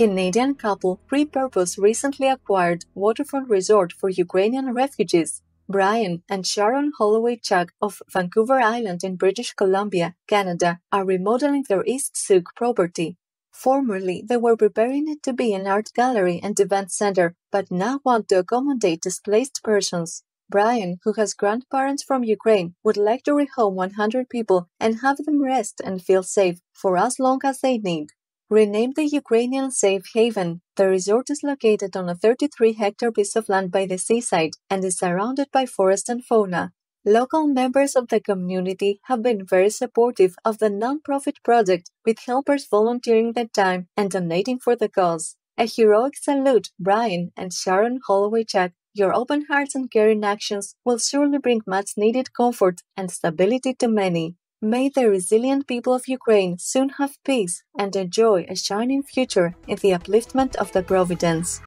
Canadian couple Repurpose recently acquired waterfront resort for Ukrainian refugees. Brian and Sharon Holowachuk of Vancouver Island in British Columbia, Canada, are remodeling their East Sooke property. Formerly, they were preparing it to be an art gallery and event center, but now want to accommodate displaced persons. Brian, who has grandparents from Ukraine, would like to rehome 100 people and have them rest and feel safe for as long as they need. Renamed the Ukrainian Safe Haven, the resort is located on a 33 hectare piece of land by the seaside and is surrounded by forest and fauna. Local members of the community have been very supportive of the non-profit project, with helpers volunteering their time and donating for the cause. A heroic salute, Brian and Sharon Holowachuk. Your open hearts and caring actions will surely bring much needed comfort and stability to many. May the resilient people of Ukraine soon have peace and enjoy a shining future in the upliftment of the Providence.